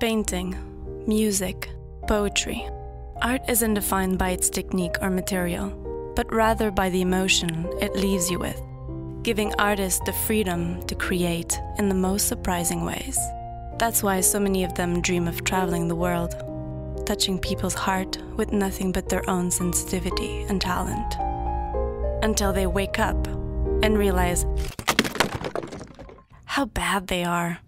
Painting, music, poetry. Art isn't defined by its technique or material, but rather by the emotion it leaves you with, giving artists the freedom to create in the most surprising ways. That's why so many of them dream of traveling the world, touching people's heart with nothing but their own sensitivity and talent. Until they wake up and realize how bad they are.